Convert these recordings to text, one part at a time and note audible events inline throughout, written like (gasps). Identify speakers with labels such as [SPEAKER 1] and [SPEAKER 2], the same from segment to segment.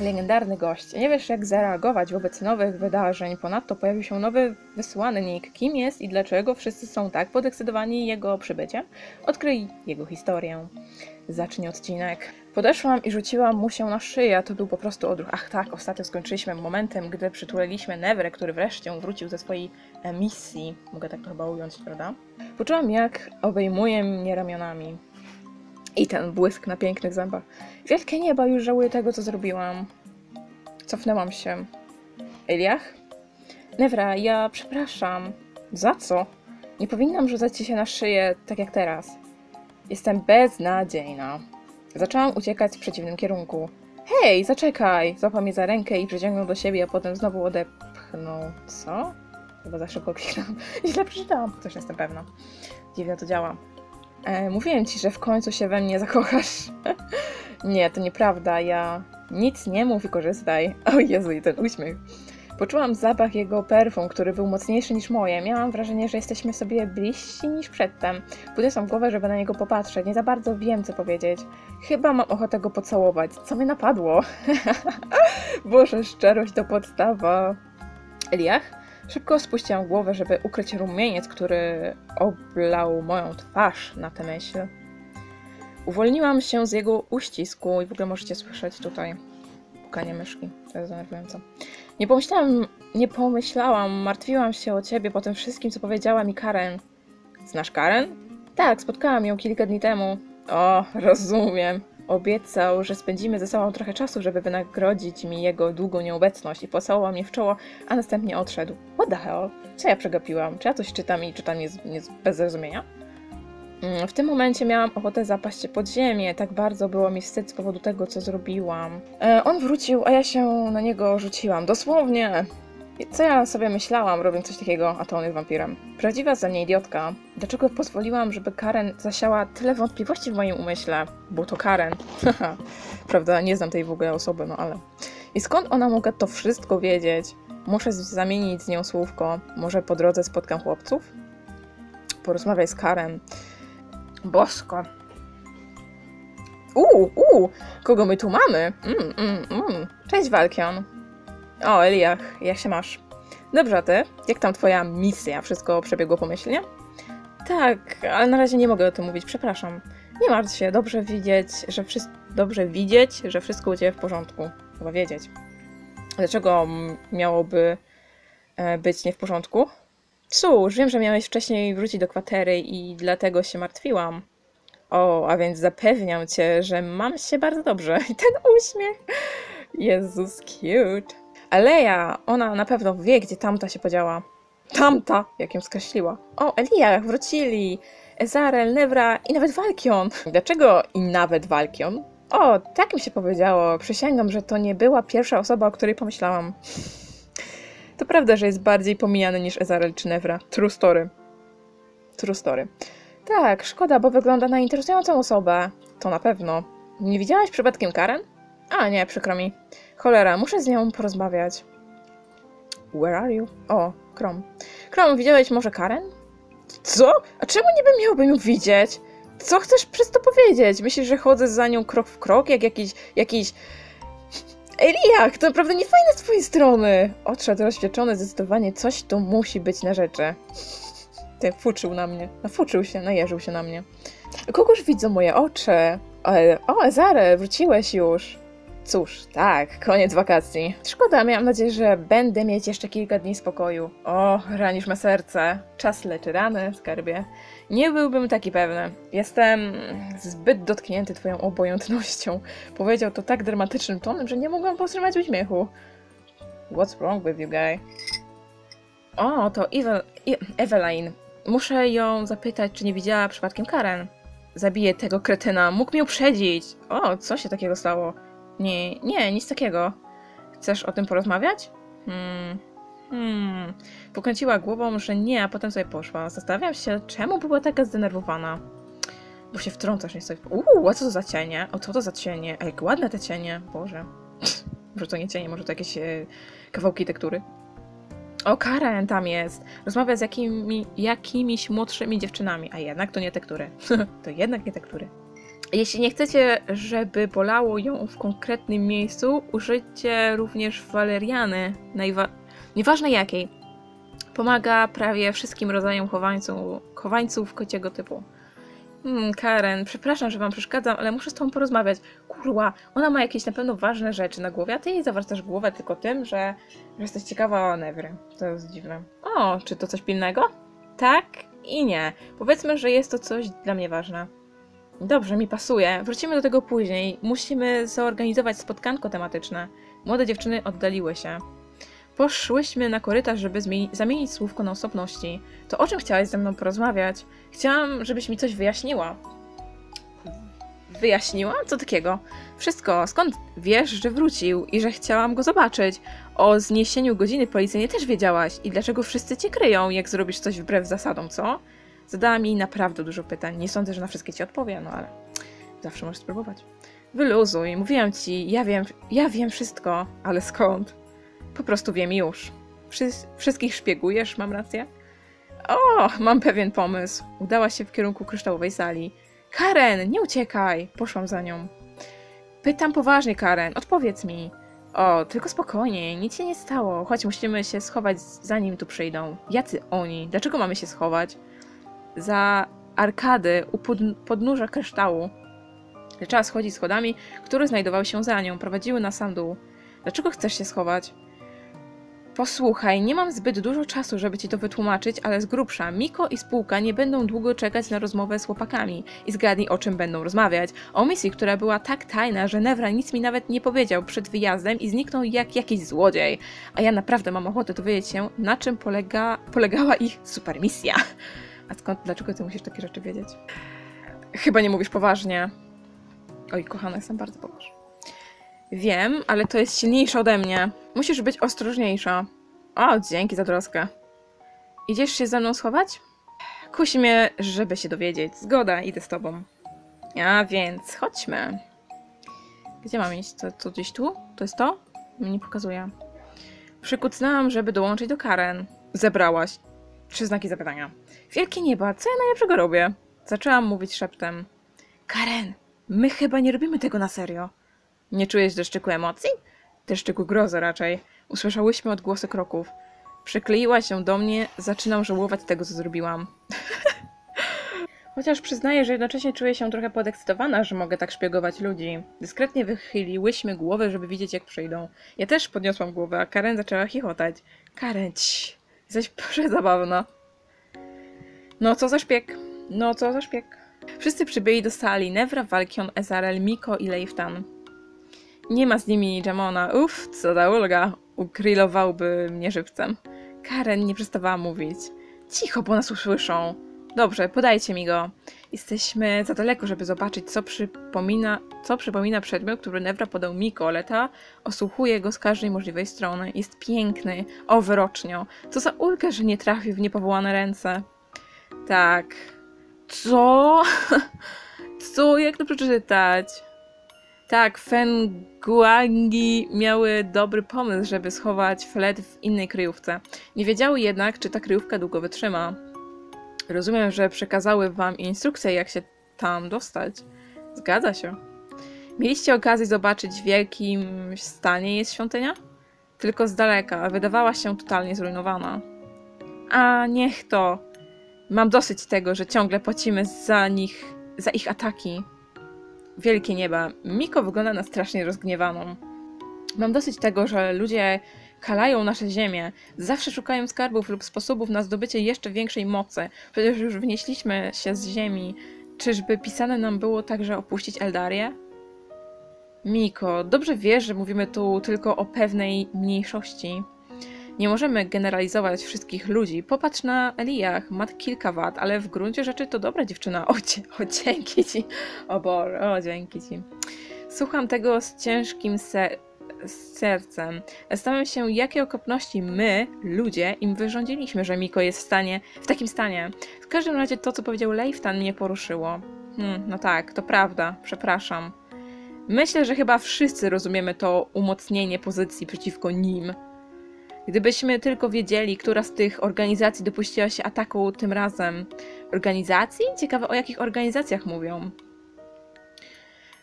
[SPEAKER 1] legendarny gość. Nie wiesz, jak zareagować wobec nowych wydarzeń. Ponadto pojawił się nowy wysłannik. Kim jest i dlaczego wszyscy są tak podekscytowani jego przybyciem? Odkryj jego historię. Zacznij odcinek. Podeszłam i rzuciłam mu się na szyję. To był po prostu odruch. Ach tak, ostatnio skończyliśmy momentem, gdy przytuliliśmy Nevrę, który wreszcie wrócił ze swojej misji. Mogę tak to chyba ująć, prawda? Poczułam, jak obejmuje mnie ramionami. I ten błysk na pięknych zębach. Wielkie nieba, już żałuję tego, co zrobiłam. Cofnęłam się. Eliach? Nevra, ja przepraszam. Za co? Nie powinnam rzucać ci się na szyję, tak jak teraz. Jestem beznadziejna. Zaczęłam uciekać w przeciwnym kierunku. Hej, zaczekaj! Złapał mnie za rękę i przyciągnął do siebie, a potem znowu odepchnął. Co? Chyba za szybko kliknąłem. (laughs) Źle przeczytałam. Też jestem pewna. Dziwnie to działa. E, mówiłem ci, że w końcu się we mnie zakochasz. (laughs) nie, to nieprawda. Ja nic nie mów korzystaj. O Jezu, i ten uśmiech. Poczułam zapach jego perfum, który był mocniejszy niż moje. Miałam wrażenie, że jesteśmy sobie bliżsi niż przedtem. Podniosłam głowę, żeby na niego popatrzeć. Nie za bardzo wiem, co powiedzieć. Chyba mam ochotę go pocałować. Co mnie napadło? (laughs) Boże, szczerość to podstawa. Eliach? Szybko spuściłam głowę, żeby ukryć rumieniec, który oblał moją twarz na tę myśl. Uwolniłam się z jego uścisku i w ogóle możecie słyszeć tutaj pukanie myszki. To jest denerwujące. Nie pomyślałam, nie pomyślałam, martwiłam się o ciebie po tym wszystkim, co powiedziała mi Karen. Znasz Karen? Tak, spotkałam ją kilka dni temu. O, rozumiem. Obiecał, że spędzimy ze sobą trochę czasu, żeby wynagrodzić mi jego długą nieobecność i pocałował mnie w czoło, a następnie odszedł. What the hell? Co ja przegapiłam? Czy ja coś czytam i czytam nie, nie bez zrozumienia? Mm, W tym momencie miałam ochotę zapaść pod ziemię. Tak bardzo było mi wstyd z powodu tego, co zrobiłam. E, on wrócił, a ja się na niego rzuciłam. Dosłownie. Co ja sobie myślałam, robiąc coś takiego, a to on jest wampirem? Prawdziwa za mnie idiotka. Dlaczego pozwoliłam, żeby Karen zasiała tyle wątpliwości w moim umyśle? Bo to Karen. (laughs) Prawda, nie znam tej w ogóle osoby, no ale... I skąd ona mogła to wszystko wiedzieć? Muszę zamienić z nią słówko. Może po drodze spotkam chłopców? Porozmawiaj z Karen. Bosko. Uuu, uuu, kogo my tu mamy? Mm, mm, mm. Cześć, Walkion. O, Eliach, jak się masz? Dobrze, a ty? Jak tam twoja misja? Wszystko przebiegło pomyślnie? Tak, ale na razie nie mogę o tym mówić, przepraszam. Nie martw się, dobrze widzieć, że wszystko... Dobrze widzieć, że wszystko u ciebie w porządku. Chyba wiedzieć. Dlaczego miałoby e, być nie w porządku? Cóż, wiem, że miałeś wcześniej wrócić do kwatery i dlatego się martwiłam. O, a więc zapewniam cię, że mam się bardzo dobrze. (laughs) I ten uśmiech. Jezus, cute. Aleja, ona na pewno wie, gdzie tamta się podziała. Tamta, jak ją skreśliła. O, Eliach, wrócili. Ezarel, Nevra i nawet Walkion. Dlaczego i nawet Walkion? O, tak mi się powiedziało. Przysięgam, że to nie była pierwsza osoba, o której pomyślałam. (laughs) To prawda, że jest bardziej pomijany niż Ezarel czy Nevra. True story. True story. Tak, szkoda, bo wygląda na interesującą osobę. To na pewno. Nie widziałaś przypadkiem Karen? A, nie, przykro mi. Cholera, muszę z nią porozmawiać. Where are you? O, Krom. Krom, widziałeś może Karen? Co? A czemu niby miałbym ją widzieć? Co chcesz przez to powiedzieć? Myślisz, że chodzę za nią krok w krok, jak jakiś... jakiś... Eliach, to naprawdę nie fajne z twojej strony. Odszedł rozświadczony zdecydowanie, coś tu musi być na rzeczy. Ten fuczył na mnie. Nafuczył się, najeżył się na mnie. Kogoż widzą moje oczy? E, O, Ezare, wróciłeś już. Cóż, tak, koniec wakacji. Szkoda, miałam nadzieję, że będę mieć jeszcze kilka dni spokoju. O, ranisz me serce. Czas leczy rany, skarbie. Nie byłbym taki pewny. Jestem zbyt dotknięty twoją obojętnością. Powiedział to tak dramatycznym tonem, że nie mogłam powstrzymać uśmiechu. What's wrong with you, guy? O, to Ewel, E- Eveline. Muszę ją zapytać, czy nie widziała przypadkiem Karen. Zabiję tego kretyna, mógł mnie uprzedzić. O, co się takiego stało? Nie, nie, nic takiego. Chcesz o tym porozmawiać? Hmm. Hmm. Pokręciła głową, że nie, a potem sobie poszła. Zastanawiam się, czemu była taka zdenerwowana. Bo się wtrącasz nie sobie. Uuu, a co to za cienie? O, co to za cienie? A jak ładne te cienie. Boże. (laughs) może to nie cienie, może to jakieś e, kawałki tektury. O, Karen tam jest. Rozmawia z jakimi, jakimiś młodszymi dziewczynami, a jednak to nie tektury. (laughs) to jednak nie tektury. Jeśli nie chcecie, żeby bolało ją w konkretnym miejscu, użyjcie również waleriany, najwa- nieważne jakiej. Pomaga prawie wszystkim rodzajom chowańców, chowańców kociego typu. Hmm, Karen, przepraszam, że wam przeszkadzam, ale muszę z tobą porozmawiać. Kurwa, ona ma jakieś na pewno ważne rzeczy na głowie, a ty jej zawracasz głowę tylko tym, że, że jesteś ciekawa o Nevry. To jest dziwne. O, czy to coś pilnego? Tak i nie. Powiedzmy, że jest to coś dla mnie ważne. Dobrze, mi pasuje. Wrócimy do tego później. Musimy zorganizować spotkanko tematyczne. Młode dziewczyny oddaliły się. Poszłyśmy na korytarz, żeby zamienić słówko na osobności. To o czym chciałaś ze mną porozmawiać? Chciałam, żebyś mi coś wyjaśniła. Wyjaśniła? Co takiego? Wszystko. Skąd wiesz, że wrócił i że chciałam go zobaczyć? O zniesieniu godziny policyjnej też wiedziałaś. I dlaczego wszyscy cię kryją, jak zrobisz coś wbrew zasadom, co? Zadała mi naprawdę dużo pytań. Nie sądzę, że na wszystkie ci odpowiem, no ale zawsze możesz spróbować. Wyluzuj, mówiłam ci, ja wiem, ja wiem wszystko, ale skąd? Po prostu wiem już. Wszy wszystkich szpiegujesz, mam rację? O, mam pewien pomysł. Udała się w kierunku kryształowej sali. Karen, nie uciekaj! Poszłam za nią. Pytam poważnie, Karen, odpowiedz mi. O, tylko spokojnie, nic się nie stało. Chodź, musimy się schować, zanim tu przyjdą. Jacy oni? Dlaczego mamy się schować? Za arkady u pod podnóża kryształu. Zaczęła schodzić schodami, które znajdowały się za nią, prowadziły na sam dół. Dlaczego chcesz się schować? Posłuchaj, nie mam zbyt dużo czasu, żeby ci to wytłumaczyć, ale z grubsza, Miko i spółka nie będą długo czekać na rozmowę z chłopakami. I zgadnij, o czym będą rozmawiać. O misji, która była tak tajna, że Nevra nic mi nawet nie powiedział przed wyjazdem i zniknął jak jakiś złodziej. A ja naprawdę mam ochotę dowiedzieć się, na czym polega, polegała ich supermisja. A skąd, dlaczego ty musisz takie rzeczy wiedzieć? Chyba nie mówisz poważnie. Oj, kochana, jestem bardzo poważna. Wiem, ale to jest silniejsze ode mnie. Musisz być ostrożniejsza. O, dzięki za troskę. Idziesz się ze mną schować? Kusi mnie, żeby się dowiedzieć. Zgoda, idę z tobą. A więc, chodźmy. Gdzie mam iść? To, to gdzieś tu? To jest to? Mi nie pokazuje. Przykucnęłam, żeby dołączyć do Karen. Zebrałaś. Trzy znaki zapytania. Wielkie nieba, co ja najlepszego robię? Zaczęłam mówić szeptem. Karen, my chyba nie robimy tego na serio. Nie czujesz deszczyku emocji? Deszczyku grozy raczej. Usłyszałyśmy odgłosy kroków. Przykleiła się do mnie, zaczynam żałować tego, co zrobiłam. (laughs) Chociaż przyznaję, że jednocześnie czuję się trochę podekscytowana, że mogę tak szpiegować ludzi. Dyskretnie wychyliłyśmy głowę, żeby widzieć, jak przyjdą. Ja też podniosłam głowę, a Karen zaczęła chichotać. Karen, cii, jesteś (laughs) przezabawna. No co za szpieg? No co za szpieg? Wszyscy przybyli do sali. Nevra, Valkion, Ezarel, Miko i Leiftan. Nie ma z nimi Jamona. Uff, co za ulga. Ukrylowałby mnie żywcem. Karen nie przestawała mówić. Cicho, bo nas usłyszą. Dobrze, podajcie mi go. Jesteśmy za daleko, żeby zobaczyć, co przypomina, co przypomina przedmiot, który Nevra podał Miko, ale ta osłuchuje go z każdej możliwej strony. Jest piękny, o wyrocznio. Co za ulga, że nie trafił w niepowołane ręce. Tak. Co? (laughs) Co? Jak to przeczytać? Tak, Fenguangi miały dobry pomysł, żeby schować flet w innej kryjówce. Nie wiedziały jednak, czy ta kryjówka długo wytrzyma. Rozumiem, że przekazały wam instrukcję, jak się tam dostać. Zgadza się. Mieliście okazję zobaczyć, w jakim stanie jest świątynia? Tylko z daleka, wydawała się totalnie zrujnowana. A niech to. Mam dosyć tego, że ciągle płacimy za nich, za ich ataki. Wielkie nieba. Miko wygląda na strasznie rozgniewaną. Mam dosyć tego, że ludzie kalają nasze ziemię, zawsze szukają skarbów lub sposobów na zdobycie jeszcze większej mocy. Przecież już wynieśliśmy się z ziemi. Czyżby pisane nam było także opuścić Eldarię? Miko, dobrze wiesz, że mówimy tu tylko o pewnej mniejszości. Nie możemy generalizować wszystkich ludzi. Popatrz na Eliach, ma kilka wad, ale w gruncie rzeczy to dobra dziewczyna. O, dzie- o dzięki ci. O Boże, o dzięki ci. Słucham tego z ciężkim se- z sercem. Zastanawiam się, jakie okropności my, ludzie, im wyrządziliśmy, że Miko jest w stanie, w takim stanie. W każdym razie to, co powiedział Leiftan, mnie poruszyło. Hmm, no tak, to prawda, przepraszam. Myślę, że chyba wszyscy rozumiemy to umocnienie pozycji przeciwko nim. Gdybyśmy tylko wiedzieli, która z tych organizacji dopuściła się ataku tym razem. Organizacji? Ciekawe, o jakich organizacjach mówią.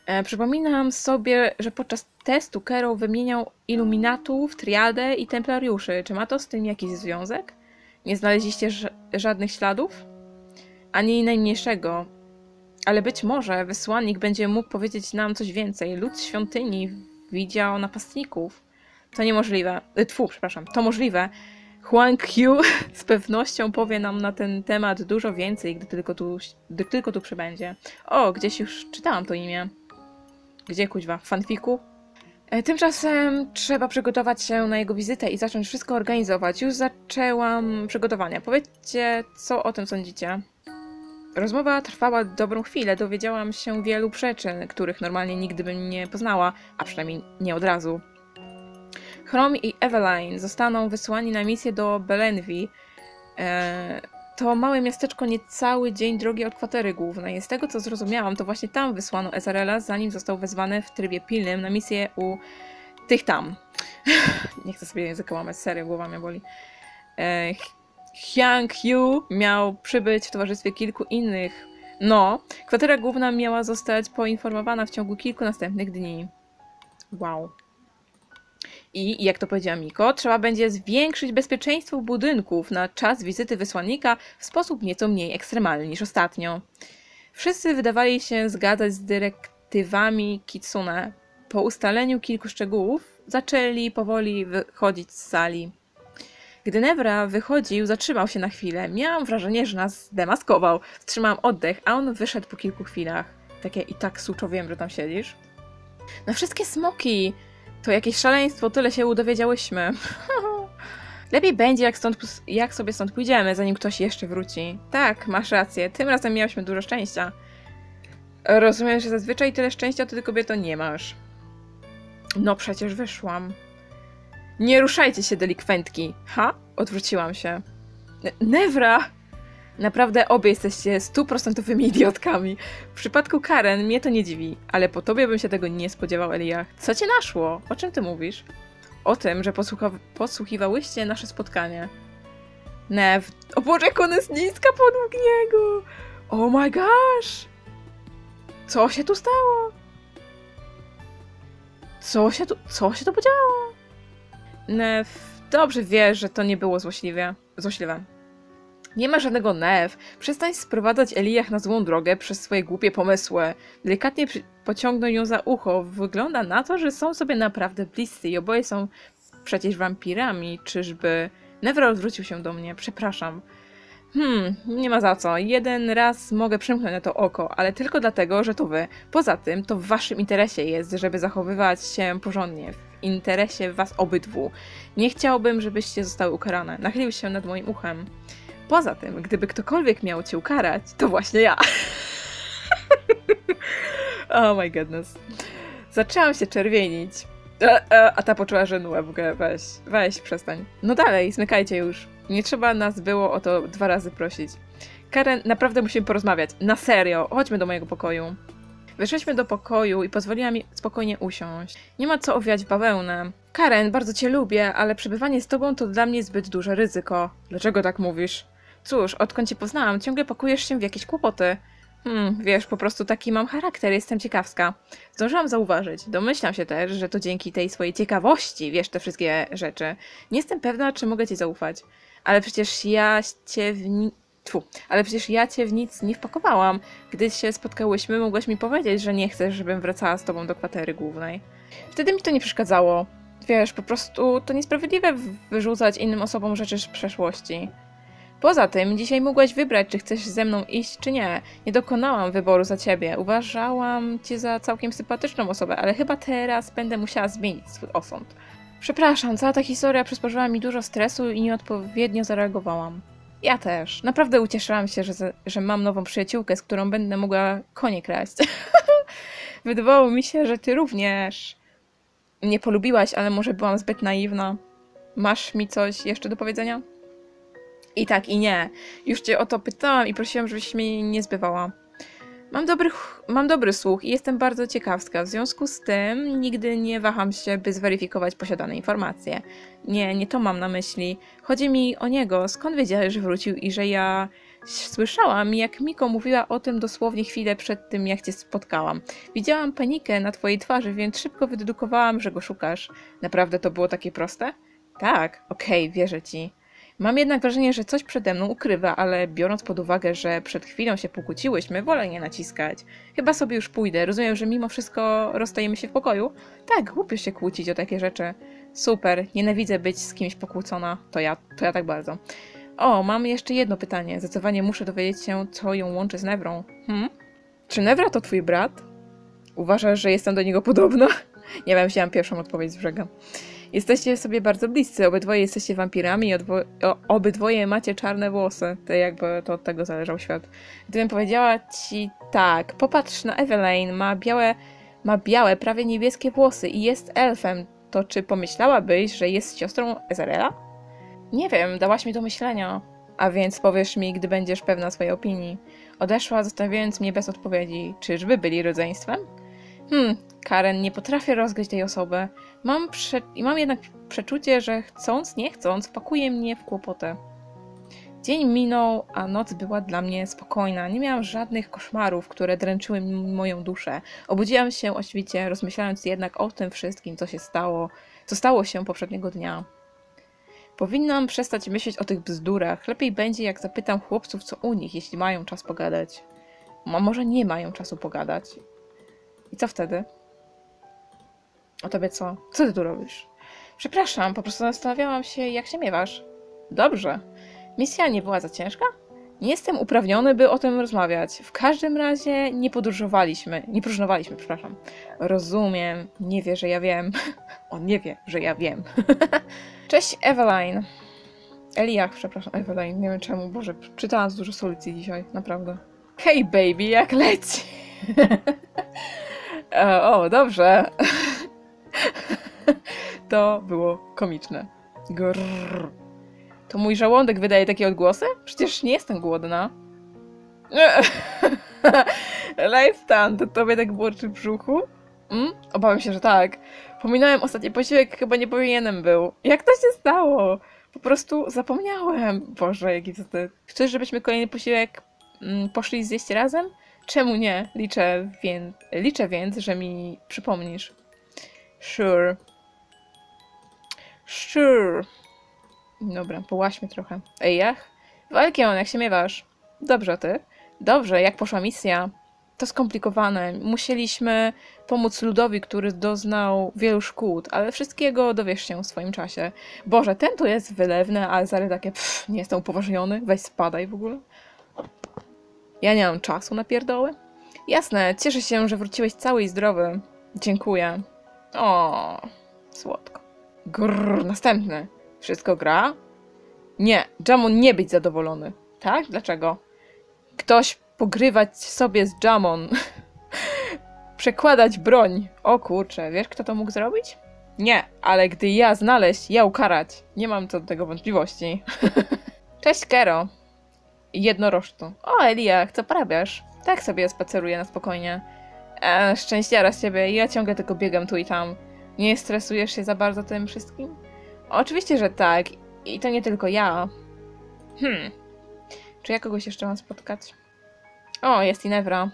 [SPEAKER 1] E, przypominam sobie, że podczas testu Kero wymieniał iluminatów, triadę i templariuszy. Czy ma to z tym jakiś związek? Nie znaleźliście żadnych śladów? Ani najmniejszego. Ale być może wysłannik będzie mógł powiedzieć nam coś więcej. Lud świątyni widział napastników. To niemożliwe. E, Tfu, przepraszam. To możliwe. Huang Qiu (laughs) z pewnością powie nam na ten temat dużo więcej, gdy tylko tu, gdy tylko tu przybędzie. O, gdzieś już czytałam to imię. Gdzie kuźwa? W fanfiku? E, Tymczasem trzeba przygotować się na jego wizytę i zacząć wszystko organizować. Już zaczęłam przygotowania. Powiedzcie, co o tym sądzicie? Rozmowa trwała dobrą chwilę. Dowiedziałam się wielu przyczyn, których normalnie nigdy bym nie poznała, a przynajmniej nie od razu. Chrom i Eveline zostaną wysłani na misję do Belenvi. E, to małe miasteczko niecały dzień drogi od kwatery głównej. Z tego co zrozumiałam, to właśnie tam wysłano Ezarela, zanim został wezwany w trybie pilnym na misję u tych tam. (laughs) Nie chcę sobie języka łamać, serio, głowa mnie boli. E, Hyang Yu miał przybyć w towarzystwie kilku innych. No, kwatera główna miała zostać poinformowana w ciągu kilku następnych dni. Wow. I, jak to powiedziała Miko, trzeba będzie zwiększyć bezpieczeństwo budynków na czas wizyty wysłannika w sposób nieco mniej ekstremalny niż ostatnio. Wszyscy wydawali się zgadzać z dyrektywami Kitsune. Po ustaleniu kilku szczegółów zaczęli powoli wychodzić z sali. Gdy Nevra wychodził, zatrzymał się na chwilę. Miałam wrażenie, że nas demaskował. Wstrzymałam oddech, a on wyszedł po kilku chwilach. Takie i tak suczo wiem, że tam siedzisz. Na wszystkie smoki! To jakieś szaleństwo, tyle się udowiedziałyśmy. (laughs) Lepiej będzie, jak, stąd, jak sobie stąd pójdziemy, zanim ktoś jeszcze wróci. Tak, masz rację. Tym razem miałyśmy dużo szczęścia. Rozumiem, że zazwyczaj tyle szczęścia to ty kobieto nie masz. No przecież wyszłam. Nie ruszajcie się, delikwentki. Ha? Odwróciłam się. Ne- Nevra! Naprawdę obie jesteście stuprocentowymi idiotkami. W przypadku Karen mnie to nie dziwi, ale po tobie bym się tego nie spodziewał, Eliach. Co cię naszło? O czym ty mówisz? O tym, że posłucha- podsłuchiwałyście nasze spotkanie. Nev, o Boże, jak ona jest niska podług niego! Oh my gosh! Co się tu stało? Co się tu, co się tu podziało? Nev, dobrze wiesz, że to nie było złośliwie, złośliwe. Nie ma żadnego Nev. Przestań sprowadzać Eliach na złą drogę przez swoje głupie pomysły. Delikatnie pociągnął ją za ucho. Wygląda na to, że są sobie naprawdę bliscy i oboje są przecież wampirami. Czyżby... Nevra odwrócił się do mnie. Przepraszam. Hmm, nie ma za co. Jeden raz mogę przymknąć na to oko, ale tylko dlatego, że to wy. Poza tym, to w waszym interesie jest, żeby zachowywać się porządnie. W interesie was obydwu. Nie chciałbym, żebyście zostały ukarane. Nachylił się nad moim uchem. Poza tym, gdyby ktokolwiek miał cię ukarać, to właśnie ja. (laughs) oh my goodness. Zaczęłam się czerwienić. E, e, a ta poczuła żenułę w ogóle. Weź, weź, przestań. No dalej, smykajcie już. Nie trzeba nas było o to dwa razy prosić. Karen, naprawdę musimy porozmawiać. Na serio, chodźmy do mojego pokoju. Weszliśmy do pokoju i pozwoliła mi spokojnie usiąść. Nie ma co owiać w bawełnę. Karen, bardzo cię lubię, ale przebywanie z tobą to dla mnie zbyt duże ryzyko. Dlaczego tak mówisz? Cóż, odkąd cię poznałam, ciągle pakujesz się w jakieś kłopoty. Hmm, wiesz, po prostu taki mam charakter, jestem ciekawska. Zdążyłam zauważyć, domyślam się też, że to dzięki tej swojej ciekawości wiesz te wszystkie rzeczy. Nie jestem pewna, czy mogę ci zaufać. Ale przecież ja cię w ni- Tfu, ale przecież ja cię w nic nie wpakowałam. Gdy się spotkałyśmy, mogłaś mi powiedzieć, że nie chcesz, żebym wracała z tobą do kwatery głównej. Wtedy mi to nie przeszkadzało. Wiesz, po prostu to niesprawiedliwe wyrzucać innym osobom rzeczy z przeszłości. Poza tym, dzisiaj mogłaś wybrać, czy chcesz ze mną iść, czy nie. Nie dokonałam wyboru za ciebie. Uważałam cię za całkiem sympatyczną osobę, ale chyba teraz będę musiała zmienić swój osąd. Przepraszam, cała ta historia przysporzyła mi dużo stresu i nieodpowiednio zareagowałam. Ja też. Naprawdę ucieszyłam się, że, że mam nową przyjaciółkę, z którą będę mogła konie kraść. (laughs) Wydawało mi się, że ty również nie polubiłaś, ale może byłam zbyt naiwna. Masz mi coś jeszcze do powiedzenia? I tak, i nie. Już cię o to pytałam i prosiłam, żebyś mnie nie zbywała. Mam dobry, mam dobry słuch i jestem bardzo ciekawska. W związku z tym nigdy nie waham się, by zweryfikować posiadane informacje. Nie, nie to mam na myśli. Chodzi mi o niego. Skąd wiedziałeś, że wrócił i że ja Słyszałam, jak Miko mówiła o tym dosłownie chwilę przed tym, jak cię spotkałam. Widziałam panikę na twojej twarzy, więc szybko wydedukowałam, że go szukasz. Naprawdę to było takie proste? Tak, okej, wierzę ci. Mam jednak wrażenie, że coś przede mną ukrywa, ale biorąc pod uwagę, że przed chwilą się pokłóciłyśmy, wolę nie naciskać. Chyba sobie już pójdę. Rozumiem, że mimo wszystko rozstajemy się w pokoju? Tak, głupio się kłócić o takie rzeczy. Super, nienawidzę być z kimś pokłócona. To ja, to ja tak bardzo. O, mam jeszcze jedno pytanie. Zdecydowanie muszę dowiedzieć się, co ją łączy z Newrą. Hmm? Czy Newra to twój brat? Uważasz, że jestem do niego podobna? (laughs) Nie wiem, wziąłem pierwszą odpowiedź z brzega. Jesteście sobie bardzo bliscy, obydwoje jesteście wampirami i obydwoje macie czarne włosy. To jakby to od tego zależał świat. Gdybym powiedziała ci tak, popatrz na Evelyn, ma białe, ma białe, prawie niebieskie włosy i jest elfem, to czy pomyślałabyś, że jest siostrą Ezerela? Nie wiem, dałaś mi do myślenia. A więc powiesz mi, gdy będziesz pewna swojej opinii. Odeszła, zostawiając mnie bez odpowiedzi. Czyżby byli rodzeństwem? Hmm, Karen, nie potrafię rozgryźć tej osoby. Mam, prze... mam jednak przeczucie, że chcąc, nie chcąc, wpakuje mnie w kłopoty. Dzień minął, a noc była dla mnie spokojna. Nie miałam żadnych koszmarów, które dręczyły moją duszę. Obudziłam się o świcie, rozmyślając jednak o tym wszystkim, co się stało, co stało się poprzedniego dnia. Powinnam przestać myśleć o tych bzdurach. Lepiej będzie, jak zapytam chłopców, co u nich, jeśli mają czas pogadać. A może nie mają czasu pogadać. I co wtedy? O tobie co? Co ty tu robisz? Przepraszam, po prostu zastanawiałam się, jak się miewasz. Dobrze. Misja nie była za ciężka? Nie jestem uprawniony, by o tym rozmawiać. W każdym razie nie podróżowaliśmy. Nie próżnowaliśmy, przepraszam. Rozumiem. Nie wie, że ja wiem. (laughs) On nie wie, że ja wiem. (laughs) Cześć, Eveline. Eliach, przepraszam, Eveline. Nie wiem czemu. Boże, czytałam dużo solucji dzisiaj. Naprawdę. Hej, baby, jak leci? (laughs) E, o, dobrze. (laughs) To było komiczne. Grrr. To mój żołądek wydaje takie odgłosy? Przecież nie jestem głodna. (laughs) Lifetime, to tobie tak burczy w brzuchu? Mm? Obawiam się, że tak. Pominąłem ostatni posiłek, chyba nie powinienem był. Jak to się stało? Po prostu zapomniałem. Boże, jaki wstyd. Chcesz, żebyśmy kolejny posiłek mm, poszli zjeść razem? Czemu nie? Liczę, więc, liczę więc, że mi przypomnisz. Sure. Sure. Dobra, połaśmy trochę. Ej, jach? Walkion, jak się miewasz? Dobrze, ty? Dobrze, jak poszła misja? To skomplikowane. Musieliśmy pomóc ludowi, który doznał wielu szkód, ale wszystkiego dowiesz się w swoim czasie. Boże, ten to jest wylewny, ale zaraz takie pff, nie jestem upoważniony, weź spadaj w ogóle. Ja nie mam czasu na pierdoły. Jasne, cieszę się, że wróciłeś cały i zdrowy. Dziękuję. O, słodko. Grrr, następny. Wszystko gra? Nie, Jamon nie być zadowolony. Tak? Dlaczego? Ktoś pogrywać sobie z Jamon. (laughs) Przekładać broń. O kurczę, wiesz kto to mógł zrobić? Nie, ale gdy ja znaleźć, ja ukarać. Nie mam co do tego wątpliwości. (laughs) Cześć, Kero. Jednorożcu. O, Eliach, co porabiasz? Tak sobie spaceruję na spokojnie. E, szczęściara z ciebie, ja ciągle tylko biegam tu i tam. Nie stresujesz się za bardzo tym wszystkim? Oczywiście, że tak. I to nie tylko ja. Hmm. Czy ja kogoś jeszcze mam spotkać? O, jest i Nevra.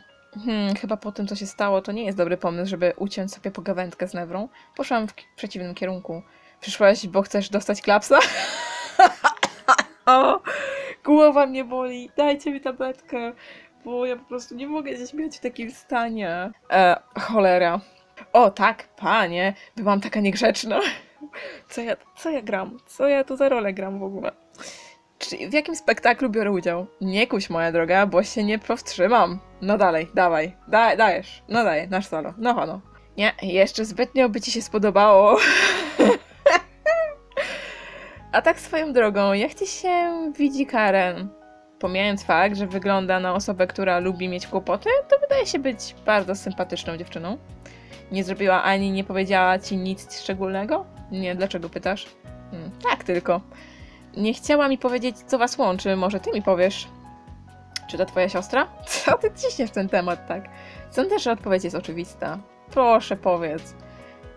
[SPEAKER 1] Hmm, chyba po tym, co się stało, to nie jest dobry pomysł, żeby uciąć sobie pogawędkę z Nevrą. Poszłam w przeciwnym kierunku. Przyszłaś, bo chcesz dostać klapsa? (laughs) o, głowa mnie boli. Dajcie mi tabletkę, bo ja po prostu nie mogę się śmiać w takim stanie. E, cholera. O, tak, panie, byłam taka niegrzeczna. (laughs) Co ja, co ja gram? Co ja tu za rolę gram w ogóle? W jakim spektaklu biorę udział? Nie kuś, moja droga, bo się nie powstrzymam. No dalej, dawaj. Da, dajesz. No daj, nasz solo. No hono. Nie, jeszcze zbytnio by ci się spodobało. (laughs) A tak swoją drogą, jak ci się widzi Karen? Pomijając fakt, że wygląda na osobę, która lubi mieć kłopoty, to wydaje się być bardzo sympatyczną dziewczyną. Nie zrobiła ani nie powiedziała ci nic szczególnego? Nie, dlaczego pytasz? Hmm, tak tylko. Nie chciała mi powiedzieć, co was łączy. Może ty mi powiesz? Czy to twoja siostra? (laughs) Co ty ciśniesz ten temat, tak? Sądzę, że odpowiedź jest oczywista. Proszę, powiedz.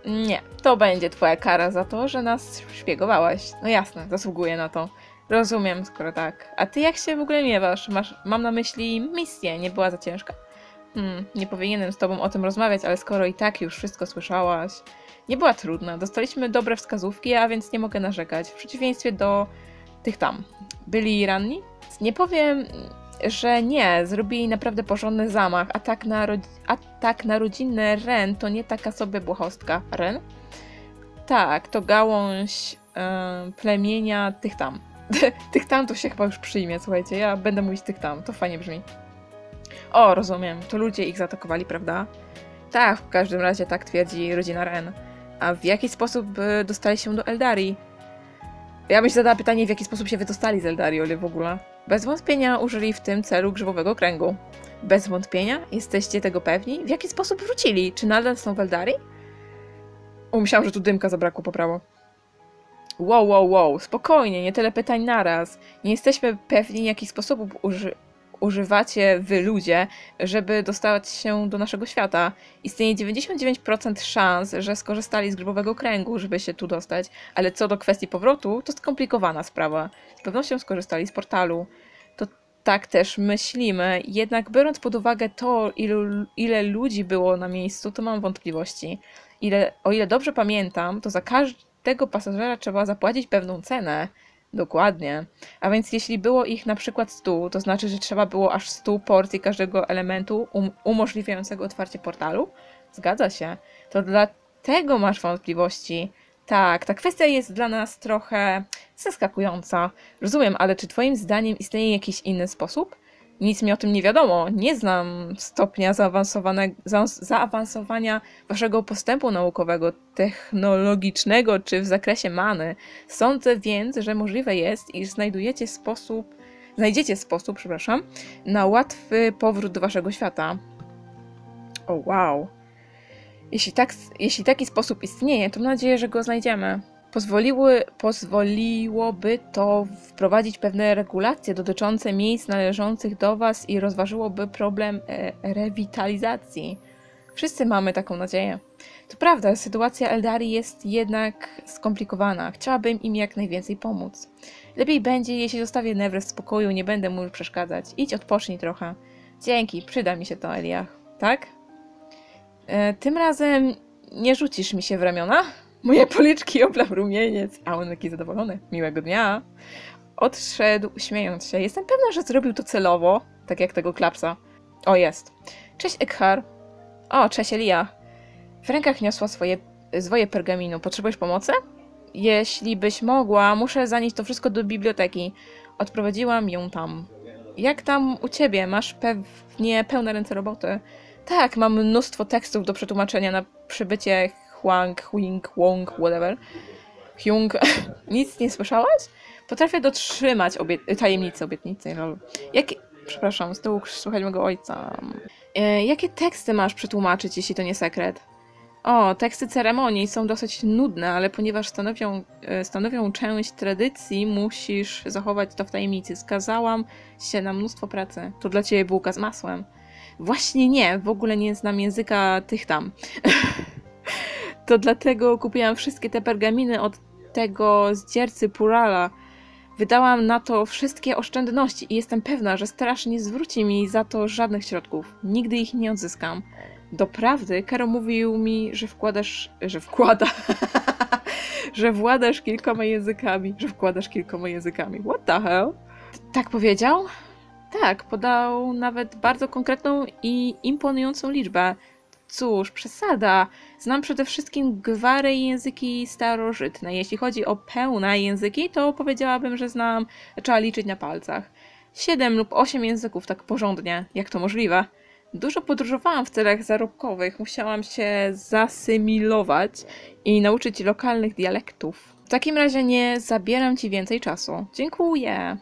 [SPEAKER 1] Nie, to będzie twoja kara za to, że nas szpiegowałaś. No jasne, zasługuje na to. Rozumiem, skoro tak. A ty jak się w ogóle miewasz? Masz, mam na myśli misję, nie była za ciężka? Hmm, nie powinienem z tobą o tym rozmawiać, ale skoro i tak już wszystko słyszałaś. Nie była trudna, dostaliśmy dobre wskazówki, a więc nie mogę narzekać. W przeciwieństwie do tych tam. Byli ranni? Nie powiem, że nie, zrobili naprawdę porządny zamach. Atak na, atak na rodzinę Ren to nie taka sobie błahostka. Ren? Tak, to gałąź plemienia tych tam. (laughs) tych tam to się chyba już przyjmie, słuchajcie, ja będę mówić tych tam, to fajnie brzmi. O, rozumiem, to ludzie ich zaatakowali, prawda? Tak, w każdym razie tak twierdzi rodzina Ren. A w jaki sposób e, dostali się do Eldarii? Ja bym się zadała pytanie, w jaki sposób się wydostali z Eldarii, ale w ogóle. Bez wątpienia użyli w tym celu grzybowego kręgu. Bez wątpienia? Jesteście tego pewni? W jaki sposób wrócili? Czy nadal są w Eldarii? O, myślałam, że tu dymka zabrakło po prawo. Wow, wow, wow, spokojnie, nie tyle pytań naraz. Nie jesteśmy pewni, w jaki sposób uży używacie wy ludzie, żeby dostać się do naszego świata. Istnieje 99% szans, że skorzystali z grzybowego kręgu, żeby się tu dostać, ale co do kwestii powrotu, to skomplikowana sprawa. Z pewnością skorzystali z portalu. To tak też myślimy, jednak biorąc pod uwagę to, ilu, ile ludzi było na miejscu, to mam wątpliwości. Ile, o ile dobrze pamiętam, to za każdego pasażera trzeba zapłacić pewną cenę. Dokładnie. A więc jeśli było ich na przykład 100, to znaczy, że trzeba było aż 100 porcji każdego elementu um umożliwiającego otwarcie portalu? Zgadza się. To dlatego masz wątpliwości. Tak, ta kwestia jest dla nas trochę zaskakująca. Rozumiem, ale czy Twoim zdaniem istnieje jakiś inny sposób? Nic mi o tym nie wiadomo. Nie znam stopnia zaawansowania waszego postępu naukowego, technologicznego czy w zakresie many. Sądzę więc, że możliwe jest, iż znajdujecie sposób, znajdziecie sposób, przepraszam, na łatwy powrót do waszego świata. O wow. Jeśli, tak, jeśli taki sposób istnieje, to mam nadzieję, że go znajdziemy. Pozwoliły, pozwoliłoby to wprowadzić pewne regulacje dotyczące miejsc należących do Was i rozważyłoby problem e, rewitalizacji. Wszyscy mamy taką nadzieję. To prawda, sytuacja Eldarii jest jednak skomplikowana. Chciałabym im jak najwięcej pomóc. Lepiej będzie, jeśli zostawię Nevre w spokoju, nie będę mu przeszkadzać. Idź odpocznij trochę. Dzięki, przyda mi się to, Eliach. Tak? E, tym razem nie rzucisz mi się w ramiona? Moje policzki oblał rumieniec, a on taki zadowolony. Miłego dnia. Odszedł, śmiejąc się. Jestem pewna, że zrobił to celowo, tak jak tego klapsa. O, jest. Cześć, Ekhar. O, cześć, Elia. W rękach niosła swoje, zwoje pergaminu. Potrzebujesz pomocy? Jeśli byś mogła, muszę zanieść to wszystko do biblioteki. Odprowadziłam ją tam. Jak tam u ciebie? Masz pewnie pełne ręce roboty. Tak, mam mnóstwo tekstów do przetłumaczenia na przybycie Huang, Huing, Wong, whatever. Hyung, (laughs) nic nie słyszałaś? Potrafię dotrzymać obie tajemnicy, obietnicy. Lol. Jakie... Przepraszam, z tyłu słuchać mojego ojca. E, jakie teksty masz przetłumaczyć, jeśli to nie sekret? O, teksty ceremonii są dosyć nudne, ale ponieważ stanowią, e, stanowią część tradycji, musisz zachować to w tajemnicy. Skazałam się na mnóstwo pracy. To dla ciebie bułka z masłem. Właśnie nie, w ogóle nie znam języka tych tam. (laughs) To dlatego kupiłam wszystkie te pergaminy od tego zdziercy Purala. Wydałam na to wszystkie oszczędności i jestem pewna, że straż nie zwróci mi za to żadnych środków. Nigdy ich nie odzyskam. Doprawdy, Karo mówił mi, że wkładasz, że wkłada, (laughs) że władasz kilkoma językami, że wkładasz kilkoma językami. What the hell? Tak powiedział? Tak, podał nawet bardzo konkretną i imponującą liczbę. Cóż, przesada. Znam przede wszystkim gwary i języki starożytne. Jeśli chodzi o pełne języki, to powiedziałabym, że znam, trzeba liczyć na palcach. Siedem lub osiem języków tak porządnie. Jak to możliwe? Dużo podróżowałam w celach zarobkowych. Musiałam się zasymilować i nauczyć lokalnych dialektów. W takim razie nie zabieram ci więcej czasu. Dziękuję.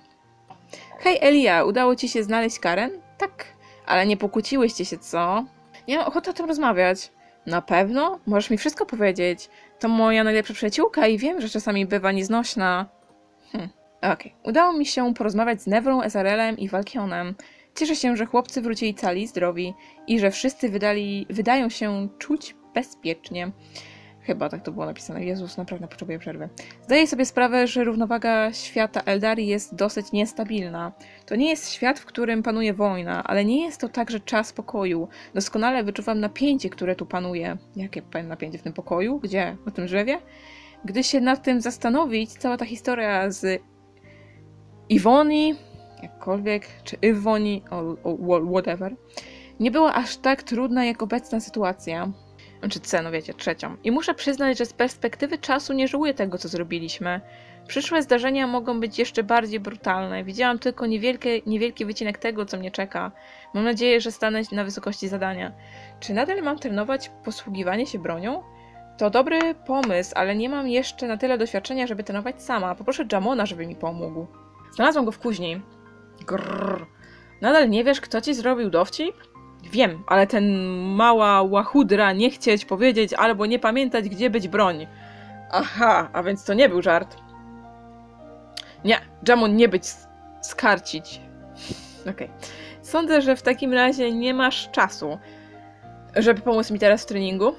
[SPEAKER 1] Hej Elia, udało ci się znaleźć Karen? Tak, ale nie pokłóciłyście się, co? Nie mam ochoty o tym rozmawiać. Na pewno? Możesz mi wszystko powiedzieć. To moja najlepsza przyjaciółka i wiem, że czasami bywa nieznośna. Hm, okej. Okay. Udało mi się porozmawiać z Nevrą, Ezarelem i Walkionem. Cieszę się, że chłopcy wrócili cali, zdrowi i że wszyscy wydali, wydają się czuć bezpiecznie. Chyba tak to było napisane. Jezus, naprawdę potrzebuję przerwy. Zdaję sobie sprawę, że równowaga świata Eldarii jest dosyć niestabilna. To nie jest świat, w którym panuje wojna, ale nie jest to także czas pokoju. Doskonale wyczuwam napięcie, które tu panuje. Jakie napięcie w tym pokoju? Gdzie? Na tym drzewie? Gdy się nad tym zastanowić, cała ta historia z Iwoni, jakkolwiek, czy Iwoni, whatever, nie była aż tak trudna jak obecna sytuacja. Czy C, no wiecie, trzecią. I muszę przyznać, że z perspektywy czasu nie żałuję tego, co zrobiliśmy. Przyszłe zdarzenia mogą być jeszcze bardziej brutalne. Widziałam tylko niewielkie, niewielki wycinek tego, co mnie czeka. Mam nadzieję, że stanę na wysokości zadania. Czy nadal mam trenować posługiwanie się bronią? To dobry pomysł, ale nie mam jeszcze na tyle doświadczenia, żeby trenować sama. Poproszę Jamona, żeby mi pomógł. Znalazłam go w kuźni. Grrr. Nadal nie wiesz, kto ci zrobił dowcip? Wiem, ale ten mała łachudra nie chcieć powiedzieć albo nie pamiętać, gdzie być broń. Aha, a więc to nie był żart. Nie, Jamon nie być skarcić. Okej. Okay. Sądzę, że w takim razie nie masz czasu, żeby pomóc mi teraz w treningu.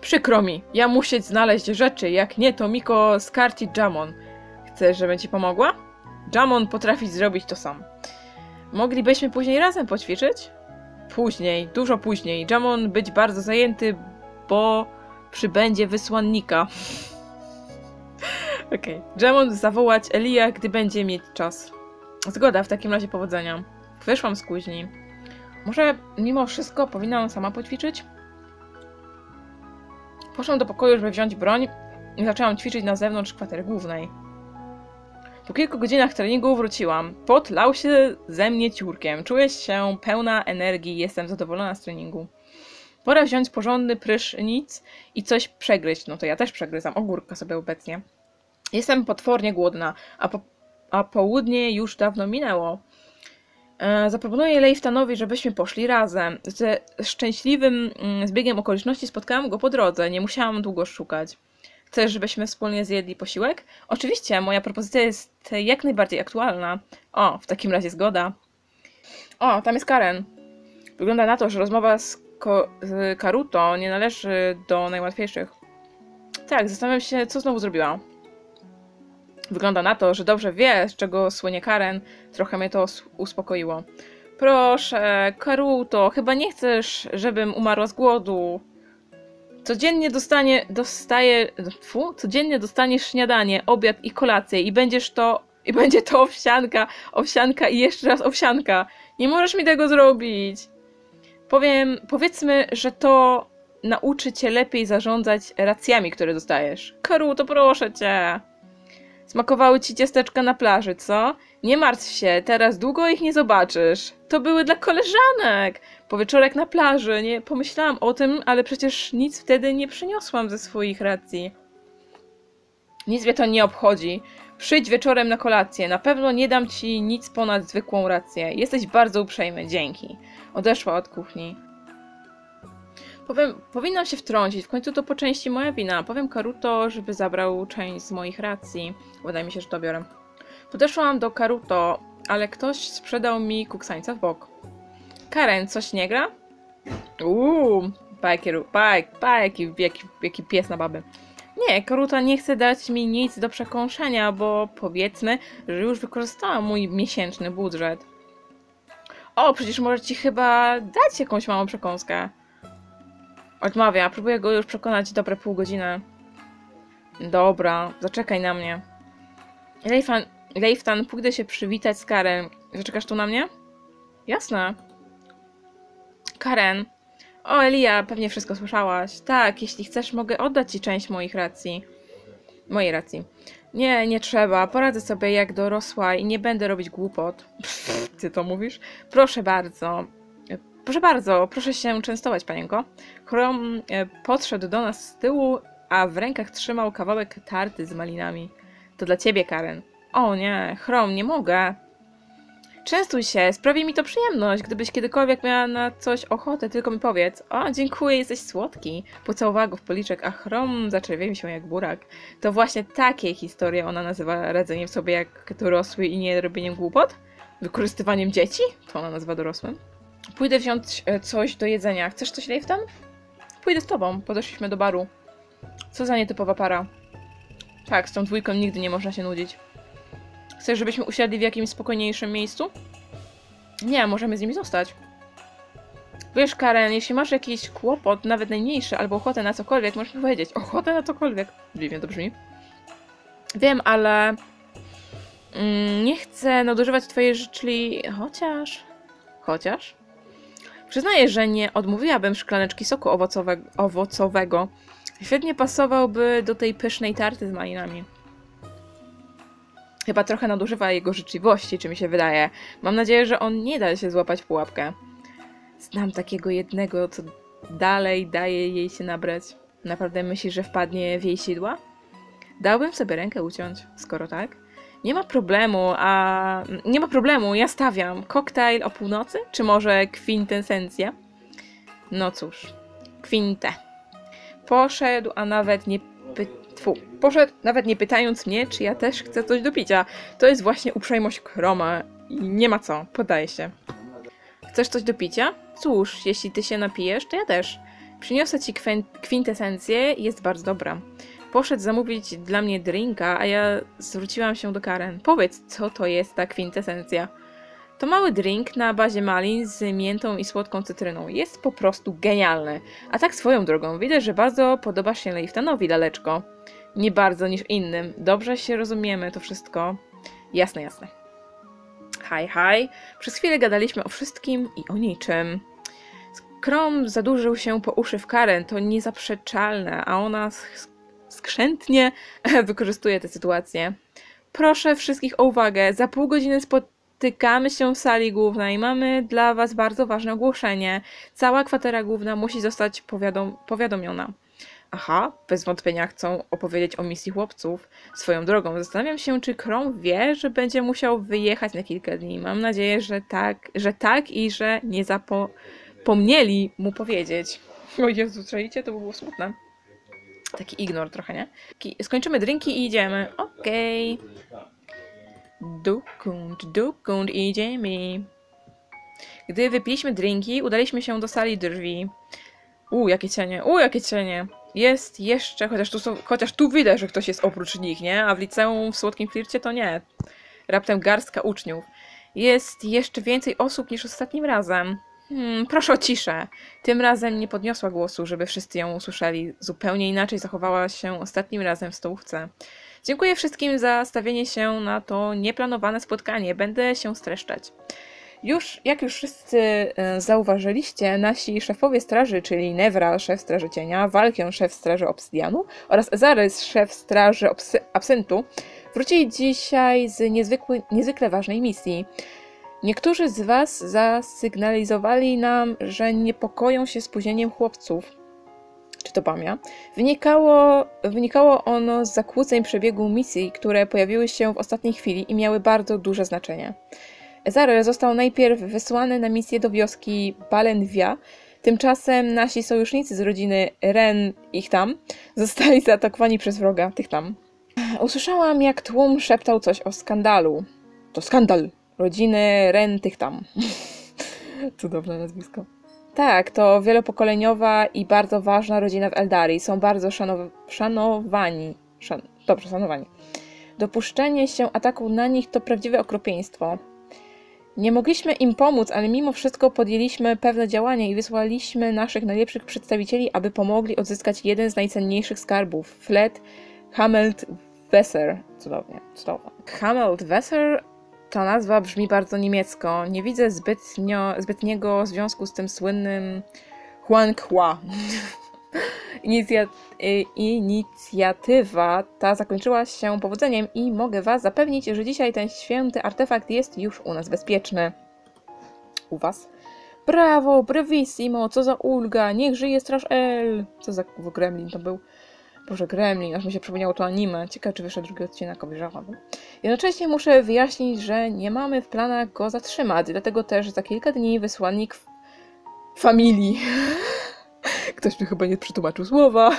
[SPEAKER 1] Przykro mi, ja muszę znaleźć rzeczy, jak nie to Miko skarci Jamon. Chcesz, żebym ci pomogła? Jamon potrafi zrobić to sam. Moglibyśmy później razem poćwiczyć? Później, dużo później. Jamon być bardzo zajęty, bo przybędzie wysłannika. (laughs) Okej. Okay. Jamon zawołać Elia, gdy będzie mieć czas. Zgoda, w takim razie powodzenia. Wyszłam z kuźni. Może mimo wszystko powinnam sama poćwiczyć? Poszłam do pokoju, żeby wziąć broń i zaczęłam ćwiczyć na zewnątrz kwatery głównej. Po kilku godzinach treningu wróciłam. Pot lał się ze mnie ciurkiem. Czuję się pełna energii jestem zadowolona z treningu. Pora wziąć porządny prysznic i coś przegryźć. No to ja też przegryzam ogórka sobie obecnie. Jestem potwornie głodna, a, po, a południe już dawno minęło. E, zaproponuję Leiftanowi, żebyśmy poszli razem. Ze szczęśliwym mm, zbiegiem okoliczności spotkałam go po drodze. Nie musiałam długo szukać. Chcesz, żebyśmy wspólnie zjedli posiłek? Oczywiście, moja propozycja jest jak najbardziej aktualna. O, w takim razie zgoda. O, tam jest Karen. Wygląda na to, że rozmowa z, Ko z Karuto nie należy do najłatwiejszych. Tak, zastanawiam się, co znowu zrobiła. Wygląda na to, że dobrze wie, z czego słynie Karen. Trochę mnie to uspokoiło. Proszę, Karuto, chyba nie chcesz, żebym umarła z głodu. Codziennie dostanie, dostaje, fu, codziennie dostaniesz śniadanie, obiad i kolację i będziesz to, i (laughs) będzie to owsianka, owsianka i jeszcze raz owsianka. Nie możesz mi tego zrobić. Powiem, powiedzmy, że to nauczy cię lepiej zarządzać racjami, które dostajesz. Karu, to proszę cię. Smakowały ci ciasteczka na plaży, co? Nie martw się, teraz długo ich nie zobaczysz. To były dla koleżanek. Po wieczorek na plaży. Nie pomyślałam o tym, ale przecież nic wtedy nie przyniosłam ze swoich racji. Nic mnie to nie obchodzi. Przyjdź wieczorem na kolację. Na pewno nie dam ci nic ponad zwykłą rację. Jesteś bardzo uprzejmy, dzięki. Odeszła od kuchni. Powiem, powinnam się wtrącić, w końcu to po części moja wina. Powiem Karuto, żeby zabrał część z moich racji. Wydaje mi się, że to biorę. Podeszłam do Karuto, ale ktoś sprzedał mi kuksańca w bok. Karen, coś nie gra? Uuu, pa jaki, jaki, jaki pies na baby. Nie, Karuta nie chce dać mi nic do przekąszenia, bo powiedzmy, że już wykorzystałam mój miesięczny budżet. O, przecież może ci chyba dać jakąś małą przekąskę. Odmawia, próbuję go już przekonać dobre pół godziny. Dobra, zaczekaj na mnie. Leifan, Leiftan, pójdę się przywitać z Karen. Zaczekasz tu na mnie? Jasne. Karen. O, Elia, pewnie wszystko słyszałaś. Tak, jeśli chcesz, mogę oddać ci część moich racji. Mojej racji. Nie, nie trzeba. Poradzę sobie jak dorosła i nie będę robić głupot. (laughs) Ty to mówisz? Proszę bardzo. Proszę bardzo, proszę się częstować, panienko. Chrom e, podszedł do nas z tyłu, a w rękach trzymał kawałek tarty z malinami. To dla ciebie, Karen. O nie, Chrom, nie mogę. Częstuj się, sprawi mi to przyjemność. Gdybyś kiedykolwiek miała na coś ochotę, tylko mi powiedz. O, dziękuję, jesteś słodki. Pocałowała go w policzek, a Chrom zaczerwienił się jak burak. To właśnie takie historie ona nazywa radzeniem sobie jak dorosły i nie robieniem głupot? Wykorzystywaniem dzieci? To ona nazywa dorosłym. Pójdę wziąć e, coś do jedzenia. Chcesz coś, Leifton? Pójdę z tobą. Podeszliśmy do baru. Co za nietypowa para. Tak, z tą dwójką nigdy nie można się nudzić. Chcesz, żebyśmy usiadli w jakimś spokojniejszym miejscu? Nie, możemy z nimi zostać. Wiesz, Karen, jeśli masz jakiś kłopot, nawet najmniejszy, albo ochotę na cokolwiek, możesz mi powiedzieć. Ochotę na cokolwiek. Dziwnie to brzmi. Wiem, ale... Mm, nie chcę nadużywać twojej życzli... Chociaż... Chociaż... Przyznaję, że nie odmówiłabym szklaneczki soku owocowe... owocowego. Świetnie pasowałby do tej pysznej tarty z malinami. Chyba trochę nadużywa jego życzliwości, czy mi się wydaje. Mam nadzieję, że on nie da się złapać w pułapkę. Znam takiego jednego, co dalej daje jej się nabrać. Naprawdę myślisz, że wpadnie w jej sidła? Dałbym sobie rękę uciąć, skoro tak. Nie ma problemu, a... Nie ma problemu, ja stawiam. Koktajl o północy? Czy może kwintesencja? No cóż, kwinte. Poszedł, a nawet nie py... Tfu, poszedł, nawet nie pytając mnie, czy ja też chcę coś do picia. To jest właśnie uprzejmość Kroma nie ma co, podaję się. Chcesz coś do picia? Cóż, jeśli ty się napijesz, to ja też. Przyniosę ci kwintesencję, jest bardzo dobra. Poszedł zamówić dla mnie drinka, a ja zwróciłam się do Karen. Powiedz, co to jest ta kwintesencja? To mały drink na bazie malin z miętą i słodką cytryną. Jest po prostu genialny. A tak swoją drogą, widzę, że bardzo podoba się Leiftanowi laleczko. Nie bardzo niż innym. Dobrze się rozumiemy, to wszystko. Jasne, jasne. Haj, haj. Przez chwilę gadaliśmy o wszystkim i o niczym. Krom zadłużył się po uszy w Karen, to niezaprzeczalne, a ona skrzętnie (laughs) wykorzystuje tę sytuację. Proszę wszystkich o uwagę. Za pół godziny spotykamy się w sali głównej. Mamy dla Was bardzo ważne ogłoszenie. Cała kwatera główna musi zostać powiadom- powiadomiona. Aha, bez wątpienia chcą opowiedzieć o misji chłopców. Swoją drogą, zastanawiam się, czy Krom wie, że będzie musiał wyjechać na kilka dni. Mam nadzieję, że tak, że tak i że nie zapomnieli mu powiedzieć. O Jezu? To by było smutne. Taki ignor trochę, nie? Skończymy drinki i idziemy. Okej. Dokąd, dokąd idziemy? Gdy wypiliśmy drinki, udaliśmy się do sali drzwi. U, jakie cienie, u, jakie cienie. Jest jeszcze, chociaż tu, chociaż tu widać, że ktoś jest oprócz nich, nie? A w liceum w Słodkim Flircie to nie. Raptem garstka uczniów. Jest jeszcze więcej osób niż ostatnim razem. Hmm, proszę o ciszę. Tym razem nie podniosła głosu, żeby wszyscy ją usłyszeli. Zupełnie inaczej zachowała się ostatnim razem w stołówce. Dziękuję wszystkim za stawienie się na to nieplanowane spotkanie. Będę się streszczać. Już, jak już wszyscy e, zauważyliście, nasi szefowie straży, czyli Nevra, szef straży cienia, Walkion, szef straży obsydianu oraz Ezarys, szef straży absyntu, wrócili dzisiaj z niezwykły, niezwykle ważnej misji. Niektórzy z Was zasygnalizowali nam, że niepokoją się spóźnieniem chłopców. Czy to Bamia? Wynikało, wynikało ono z zakłóceń przebiegu misji, które pojawiły się w ostatniej chwili i miały bardzo duże znaczenie. Ezarel został najpierw wysłany na misję do wioski Balenvia. Tymczasem nasi sojusznicy z rodziny Ren ich tam zostali zaatakowani przez wroga tych tam. Usłyszałam, jak tłum szeptał coś o skandalu. To skandal rodziny Ren tych tam. (laughs) Cudowne nazwisko. Tak, to wielopokoleniowa i bardzo ważna rodzina w Eldarii. Są bardzo szanow- szanowani. Szan- dobrze, szanowani. Dopuszczenie się ataku na nich to prawdziwe okropieństwo. Nie mogliśmy im pomóc, ale mimo wszystko podjęliśmy pewne działania i wysłaliśmy naszych najlepszych przedstawicieli, aby pomogli odzyskać jeden z najcenniejszych skarbów flet Hamelt Wesser. Cudownie, cudownie. Hamelt Wesser ta nazwa brzmi bardzo niemiecko. Nie widzę zbytnio, zbytniego związku z tym słynnym Huanghua. (laughs) Inicja, inicjatywa ta zakończyła się powodzeniem i mogę Was zapewnić, że dzisiaj ten święty artefakt jest już u nas bezpieczny. U Was? Brawo, bravissimo, co za ulga, niech żyje Straż L. Co za gremlin to był? Boże, gremlin, aż mi się przypomniało to anime. Ciekawe, czy wyszedł drugi odcinek, obejrzałabym. Jednocześnie muszę wyjaśnić, że nie mamy w planach go zatrzymać, dlatego też za kilka dni wysłannik f- familii (laughs) Ktoś mi chyba nie przetłumaczył słowa. (laughs)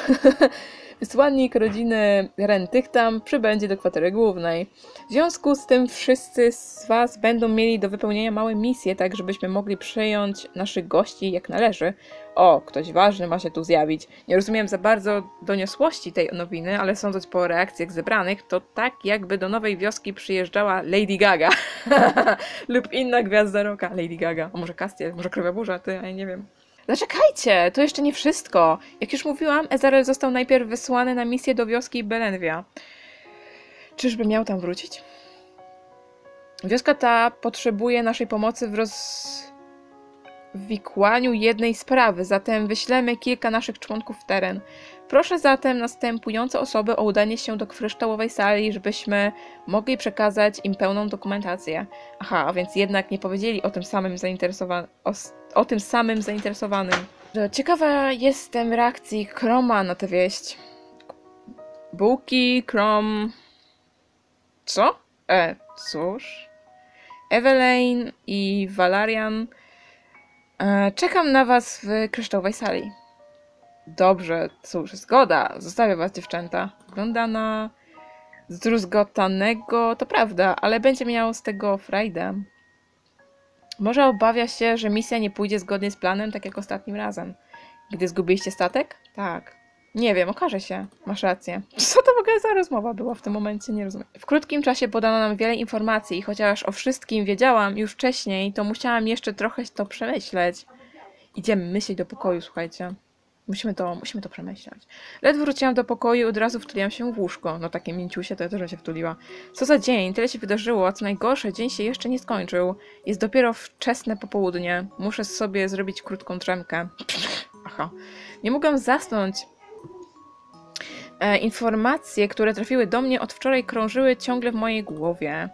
[SPEAKER 1] Wysłannik rodziny Rentychtam przybędzie do kwatery głównej. W związku z tym wszyscy z Was będą mieli do wypełnienia małe misje, tak żebyśmy mogli przyjąć naszych gości jak należy. O, ktoś ważny ma się tu zjawić. Nie rozumiem za bardzo doniosłości tej nowiny, ale sądząc po reakcjach zebranych, to tak jakby do nowej wioski przyjeżdżała Lady Gaga. (laughs) Lub inna gwiazda roka. Lady Gaga. A może Castiel, może Krowia Burza, ty, ja nie wiem. Zaczekajcie, to jeszcze nie wszystko. Jak już mówiłam, Ezarel został najpierw wysłany na misję do wioski Belenvia. Czyżby miał tam wrócić? Wioska ta potrzebuje naszej pomocy w rozwikłaniu jednej sprawy, zatem wyślemy kilka naszych członków w teren. Proszę zatem następujące osoby o udanie się do kryształowej sali, żebyśmy mogli przekazać im pełną dokumentację. Aha, a więc jednak nie powiedzieli o tym samym zainteresowanym. O, tym samym zainteresowanym. Ciekawa jestem reakcji Kroma na tę wieść. Bułki, Krom. Co? E, cóż. Evelyn i Valarian. E, czekam na was w kryształowej sali. Dobrze, cóż, zgoda. Zostawię was, dziewczęta. Wygląda na zdruzgotanego, to prawda, ale będzie miał z tego frajdę. Może obawia się, że misja nie pójdzie zgodnie z planem, tak jak ostatnim razem. Gdy zgubiliście statek? Tak. Nie wiem, okaże się. Masz rację. Co to w ogóle za rozmowa była w tym momencie? Nie rozumiem. W krótkim czasie podano nam wiele informacji i chociaż o wszystkim wiedziałam już wcześniej, to musiałam jeszcze trochę to przemyśleć. Idziemy myśleć do pokoju, słuchajcie. Musimy to, musimy to przemyśleć. Ledwo wróciłam do pokoju, od razu wtuliłam się w łóżko. No takie mięciusie, to ja też się wtuliła. Co za dzień, tyle się wydarzyło, a co najgorsze, dzień się jeszcze nie skończył. Jest dopiero wczesne popołudnie. Muszę sobie zrobić krótką drzemkę. Aha. Nie mogłam zasnąć. E, informacje, które trafiły do mnie od wczoraj krążyły ciągle w mojej głowie.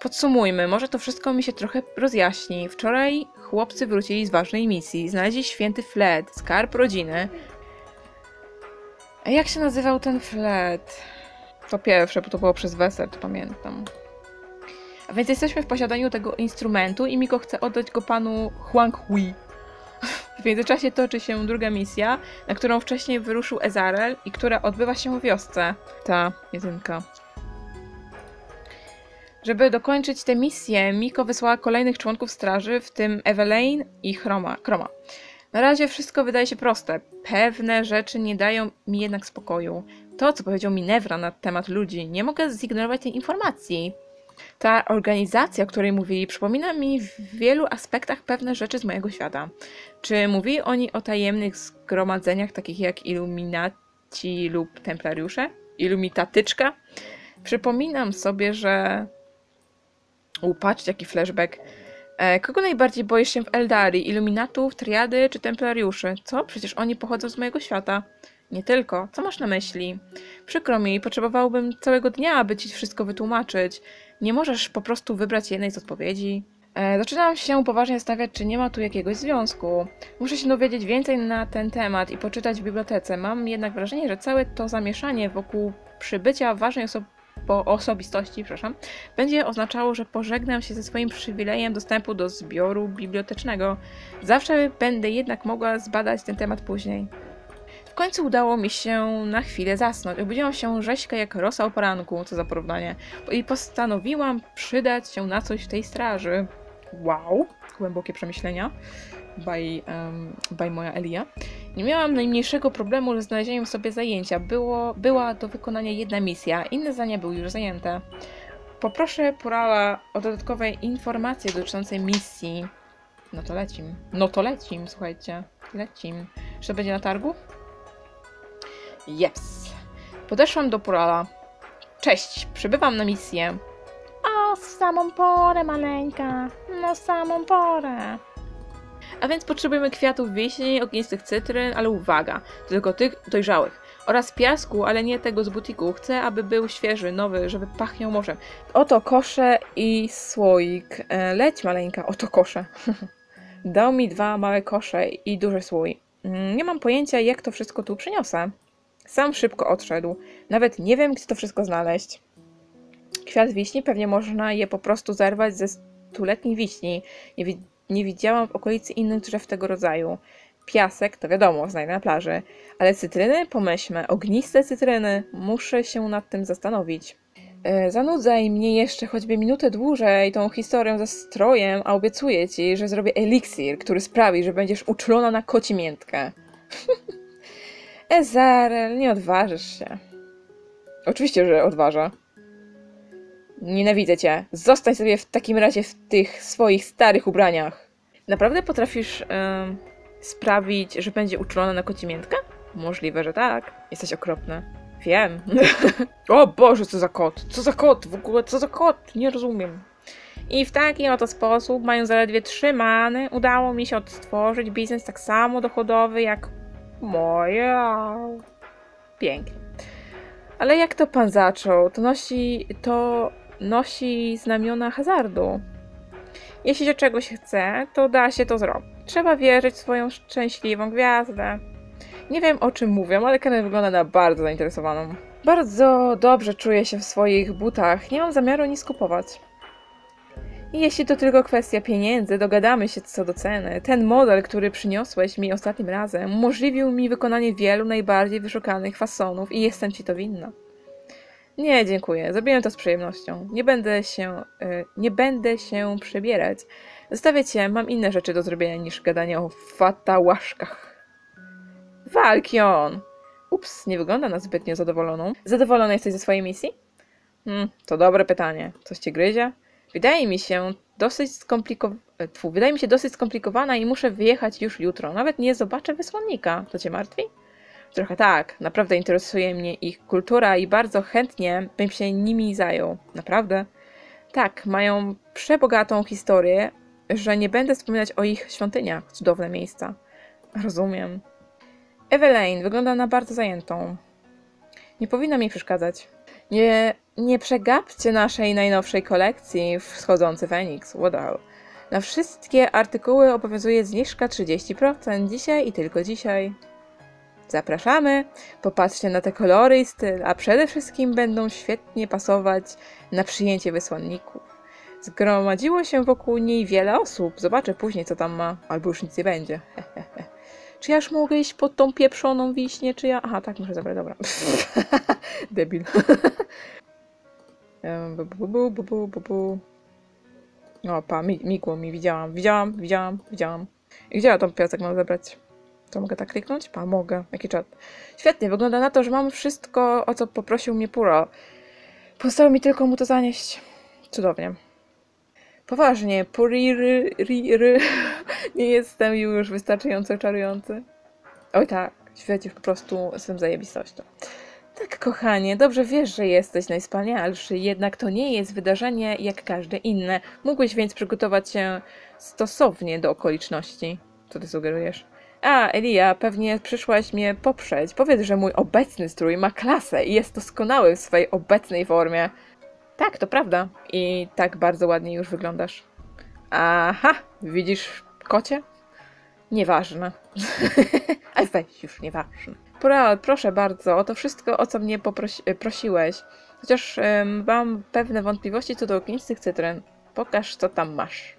[SPEAKER 1] Podsumujmy, może to wszystko mi się trochę rozjaśni. Wczoraj chłopcy wrócili z ważnej misji. Znaleźli święty flet, skarb rodziny. A jak się nazywał ten flet? To pierwsze, bo to było przez weser, to pamiętam. A więc jesteśmy w posiadaniu tego instrumentu i Miko chce oddać go panu Huang Hui. (laughs) W międzyczasie toczy się druga misja, na którą wcześniej wyruszył Ezarel i która odbywa się w wiosce. Ta jedynka. Żeby dokończyć tę misję, Miko wysłała kolejnych członków straży, w tym Evelyn i Chroma. Chroma. Na razie wszystko wydaje się proste. Pewne rzeczy nie dają mi jednak spokoju. To, co powiedział Minewra na temat ludzi, nie mogę zignorować tej informacji. Ta organizacja, o której mówili, przypomina mi w wielu aspektach pewne rzeczy z mojego świata. Czy mówili oni o tajemnych zgromadzeniach, takich jak Illuminaci lub Templariusze? Ilumitatyczka? Przypominam sobie, że Upatrzcie, jaki flashback. E, kogo najbardziej boisz się w Eldarii? Iluminatów, Triady czy Templariuszy? Co? Przecież oni pochodzą z mojego świata. Nie tylko. Co masz na myśli? Przykro mi, potrzebowałbym całego dnia, aby ci wszystko wytłumaczyć. Nie możesz po prostu wybrać jednej z odpowiedzi? E, zaczynam się poważnie zastanawiać, czy nie ma tu jakiegoś związku. Muszę się dowiedzieć więcej na ten temat i poczytać w bibliotece. Mam jednak wrażenie, że całe to zamieszanie wokół przybycia ważnej osoby po osobistości, przepraszam, będzie oznaczało, że pożegnam się ze swoim przywilejem dostępu do zbioru bibliotecznego. Zawsze będę jednak mogła zbadać ten temat później. W końcu udało mi się na chwilę zasnąć. Obudziłam się rzeźka jak rosa o poranku, co za porównanie, i postanowiłam przydać się na coś w tej straży. Wow, głębokie przemyślenia by, um, by moja Elia. Nie miałam najmniejszego problemu ze znalezieniem sobie zajęcia. Było, była do wykonania jedna misja, inne zadania były już zajęte. Poproszę Porala o dodatkowe informacje dotyczące misji. No to lecim. No to lecim, słuchajcie. Lecim. Czy to będzie na targu? Yes. Podeszłam do Porala. Cześć, przybywam na misję. O, samą porę, maleńka. No, samą porę. A więc potrzebujemy kwiatów wiśni, ognistych cytryn, ale uwaga, tylko tych dojrzałych. Oraz piasku, ale nie tego z butiku. Chcę, aby był świeży, nowy, żeby pachniał morzem. Oto kosze i słoik. E, leć maleńka, oto kosze. (laughs) Dał mi dwa małe kosze i duży słój. Mm, nie mam pojęcia, jak to wszystko tu przyniosę. Sam szybko odszedł. Nawet nie wiem, gdzie to wszystko znaleźć. Kwiat wiśni pewnie można je po prostu zerwać ze stuletniej wiśni. Nie, nie widziałam w okolicy innych drzew tego rodzaju. Piasek to wiadomo, znajdę na plaży. Ale cytryny? Pomyślmy. Ogniste cytryny. Muszę się nad tym zastanowić. E, zanudzaj mnie jeszcze choćby minutę dłużej tą historią ze strojem, a obiecuję ci, że zrobię eliksir, który sprawi, że będziesz uczulona na koci miętkę. (laughs) Ezarel, nie odważysz się. Oczywiście, że odważa. Nienawidzę cię. Zostań sobie w takim razie w tych swoich starych ubraniach. Naprawdę potrafisz em, sprawić, że będzie uczulona na koci miętkę? Możliwe, że tak. Jesteś okropny. Wiem. (laughs) o Boże, co za kot? Co za kot? W ogóle co za kot? Nie rozumiem. I w taki oto sposób, mając zaledwie trzy many, udało mi się odtworzyć biznes tak samo dochodowy jak moja. Pięknie. Ale jak to pan zaczął? To nosi, to nosi znamiona hazardu. Jeśli się czegoś chce, to da się to zrobić. Trzeba wierzyć w swoją szczęśliwą gwiazdę. Nie wiem o czym mówią, ale Karen wygląda na bardzo zainteresowaną. Bardzo dobrze czuję się w swoich butach. Nie mam zamiaru nic kupować. I jeśli to tylko kwestia pieniędzy, dogadamy się co do ceny. Ten model, który przyniosłeś mi ostatnim razem, umożliwił mi wykonanie wielu najbardziej wyszukanych fasonów i jestem ci to winna. Nie, dziękuję. Zrobiłem to z przyjemnością. Nie będę się, y, nie będę się przebierać. Zostawię cię, mam inne rzeczy do zrobienia niż gadanie o fatałaszkach. Walkion! Ups, nie wygląda na zbytnio zadowoloną. Zadowolony jesteś ze swojej misji? Hmm, to dobre pytanie. Coś cię gryzie? Wydaje mi się dosyć skomplikowana. Wydaje mi się dosyć skomplikowana i muszę wyjechać już jutro. Nawet nie zobaczę wysłannika. To cię martwi? Trochę tak. Naprawdę interesuje mnie ich kultura i bardzo chętnie bym się nimi zajął. Naprawdę? Tak, mają przebogatą historię, że nie będę wspominać o ich świątyniach. Cudowne miejsca. Rozumiem. Evelyn wygląda na bardzo zajętą. Nie powinna mi przeszkadzać. Nie, nie przegapcie naszej najnowszej kolekcji Wschodzący Feniks. What. Na wszystkie artykuły obowiązuje zniżka 30%. Dzisiaj i tylko dzisiaj. Zapraszamy. Popatrzcie na te kolory i styl, a przede wszystkim będą świetnie pasować na przyjęcie wysłanników. Zgromadziło się wokół niej wiele osób. Zobaczę później, co tam ma, albo już nic nie będzie. (laughs) Czy ja już mogę iść pod tą pieprzoną wiśnię, czy ja... Aha, tak, muszę zabrać, dobra. (laughs) Debil. (laughs) Bu, bu, bu, bu, bu, bu, bu. O, pa, mi, migło mi, widziałam, widziałam, widziałam, widziałam. I gdzie ja tą piasek mam zebrać? To mogę tak kliknąć? Pa, mogę. Jaki czat. Świetnie, wygląda na to, że mam wszystko, o co poprosił mnie Puro. Pozostało mi tylko mu to zanieść. Cudownie. Poważnie, Puriry ry, (laughs) nie jestem już wystarczająco czarujący. Oj tak, świecisz po prostu swym zajebistością. Tak, kochanie, dobrze wiesz, że jesteś najwspanialszy, jednak to nie jest wydarzenie jak każde inne. Mógłbyś więc przygotować się stosownie do okoliczności. Co ty sugerujesz? A, Elia, pewnie przyszłaś mnie poprzeć. Powiedz, że mój obecny strój ma klasę i jest doskonały w swojej obecnej formie. Tak, to prawda. I tak bardzo ładnie już wyglądasz. Aha, widzisz kocie? Nieważne. (laughs) Ale weź już, nieważne. Pora, proszę bardzo, o to wszystko, o co mnie poprosi prosiłeś. Chociaż mam pewne wątpliwości co do ognistych cytryn. Pokaż, co tam masz.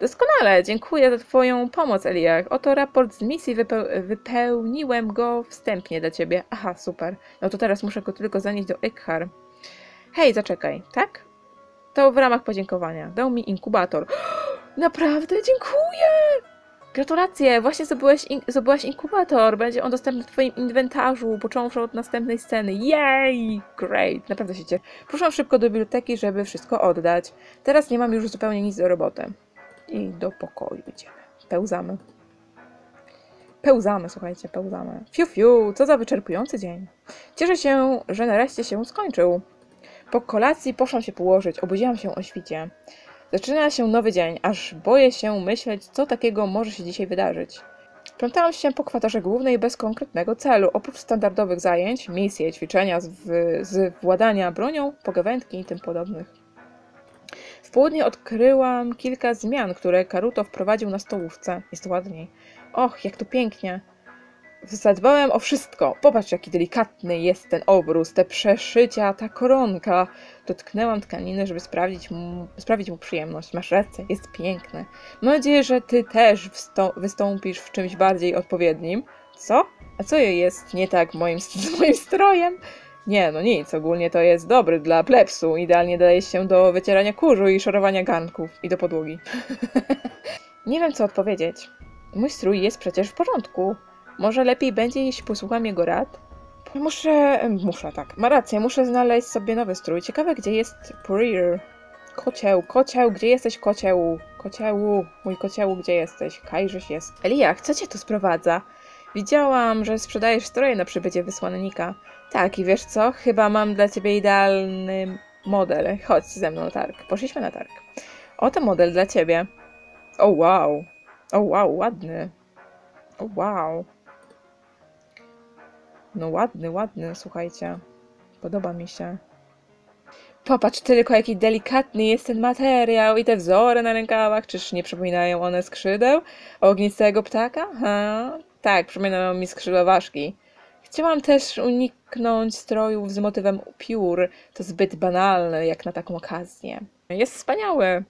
[SPEAKER 1] Doskonale, dziękuję za Twoją pomoc, Eliach. Oto raport z misji, wypeł wypełniłem go wstępnie dla Ciebie. Aha, super. No to teraz muszę go tylko zanieść do Ekhar. Hej, zaczekaj, tak? To w ramach podziękowania. Dał mi inkubator. (gasps) Naprawdę, dziękuję! Gratulacje, właśnie zdobyłeś, in zdobyłaś inkubator. Będzie on dostępny w Twoim inwentarzu, począwszy od następnej sceny. Jej! Great, naprawdę się cieszę. Poszłam szybko do biblioteki, żeby wszystko oddać. Teraz nie mam już zupełnie nic do roboty. I do pokoju idziemy. Pełzamy. Pełzamy, słuchajcie, pełzamy. Fiu, fiu, co za wyczerpujący dzień. Cieszę się, że nareszcie się skończył. Po kolacji poszłam się położyć, obudziłam się o świcie. Zaczyna się nowy dzień, aż boję się myśleć, co takiego może się dzisiaj wydarzyć. Plątałam się po kwaterze głównej bez konkretnego celu, oprócz standardowych zajęć, misje, ćwiczenia z, w- z władania bronią, pogawędki i tym podobnych. W południe odkryłam kilka zmian, które Karuto wprowadził na stołówce. Jest ładniej. Och, jak to pięknie. zadbałem o wszystko. Popatrz, jaki delikatny jest ten obrus, te przeszycia, ta koronka. Dotknęłam tkaniny, żeby sprawdzić mu, sprawić mu przyjemność. Masz rację, jest piękne. Mam nadzieję, że ty też wystąpisz w czymś bardziej odpowiednim. Co? A co jest nie tak moim, (laughs) z moim strojem? Nie, no nic, ogólnie to jest dobry dla plepsu. Idealnie daje się do wycierania kurzu i szorowania garnków i do podłogi. (laughs) nie wiem, co odpowiedzieć. Mój strój jest przecież w porządku. Może lepiej będzie, jeśli posłucham jego rad? Muszę, muszę, tak. Ma rację, muszę znaleźć sobie nowy strój. Ciekawe, gdzie jest Purier. Kocieł, kocieł, gdzie jesteś, kociełu? Kociełu, mój kociełu, gdzie jesteś? Kajżeś jest. Eliach, co cię tu sprowadza? Widziałam, że sprzedajesz stroje na przybycie wysłannika. Tak, i wiesz co? Chyba mam dla ciebie idealny model. Chodź ze mną na targ. Poszliśmy na targ. Oto model dla ciebie. O wow. O wow, ładny. O wow. No ładny, ładny, słuchajcie. Podoba mi się. Popatrz tylko, jaki delikatny jest ten materiał i te wzory na rękawach. Czyż nie przypominają one skrzydeł ognistego ptaka? Ha? Tak, przypominają mi skrzydła ważki. Chciałam też uniknąć strojów z motywem piór. To zbyt banalne jak na taką okazję. Jest wspaniały.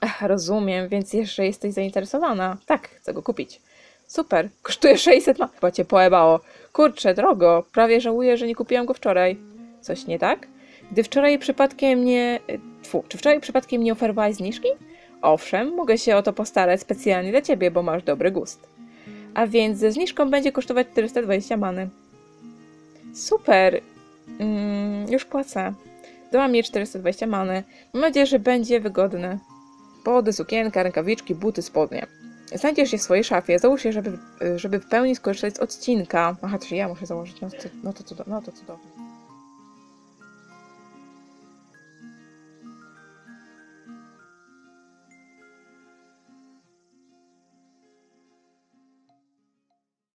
[SPEAKER 1] Ach, rozumiem, więc jeszcze jesteś zainteresowana. Tak, chcę go kupić. Super, kosztuje 600 ma... Chyba cię poebało. Kurczę, drogo, prawie żałuję, że nie kupiłam go wczoraj. Coś nie tak? Gdy wczoraj przypadkiem nie... Tfu, czy wczoraj przypadkiem nie oferowałaś zniżki? Owszem, mogę się o to postarać specjalnie dla ciebie, bo masz dobry gust. A więc ze zniżką będzie kosztować 420 many. Super! Mm, już płacę. Dałam mi 420 many. Mam nadzieję, że będzie wygodne. Pody, sukienka, rękawiczki, buty, spodnie. Znajdziesz je w swojej szafie. Załóż je, żeby, żeby w pełni skorzystać z odcinka. Aha, czy ja muszę założyć. No to, no to, no to cudownie.